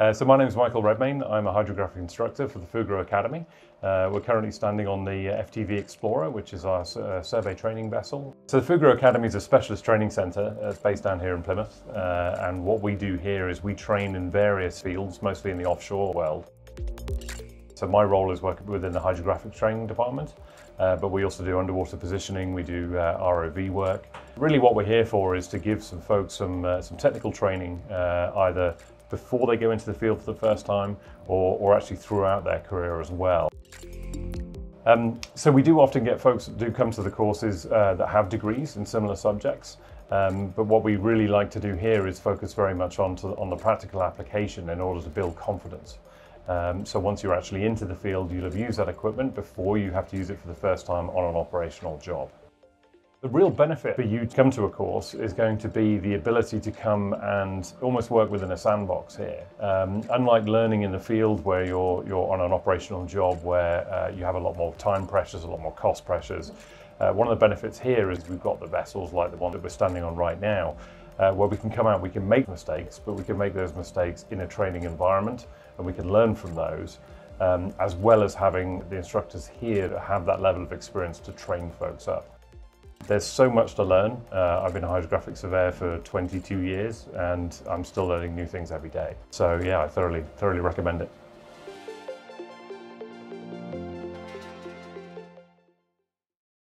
Uh, so my name is Michael Redmayne. I'm a hydrographic instructor for the Fugro Academy. Uh, we're currently standing on the uh, FTV Explorer, which is our uh, survey training vessel. So the Fugro Academy is a specialist training centre. It's based down here in Plymouth. Uh, and what we do here is we train in various fields, mostly in the offshore world. So my role is working within the hydrographic training department, uh, but we also do underwater positioning, we do uh, ROV work. Really what we're here for is to give some folks some, uh, some technical training, uh, either before they go into the field for the first time or, or actually throughout their career as well. Um, so we do often get folks that do come to the courses uh, that have degrees in similar subjects. Um, but what we really like to do here is focus very much on, to, on the practical application in order to build confidence. Um, so once you're actually into the field, you'll have used that equipment before you have to use it for the first time on an operational job. The real benefit for you to come to a course is going to be the ability to come and almost work within a sandbox here. Um, unlike learning in the field where you're, you're on an operational job where uh, you have a lot more time pressures, a lot more cost pressures, uh, one of the benefits here is we've got the vessels like the one that we're standing on right now, uh, where we can come out, we can make mistakes, but we can make those mistakes in a training environment and we can learn from those. Um, as well as having the instructors here that have that level of experience to train folks up. There's so much to learn. Uh, I've been a hydrographic surveyor for 22 years and I'm still learning new things every day. So yeah, I thoroughly, thoroughly recommend it.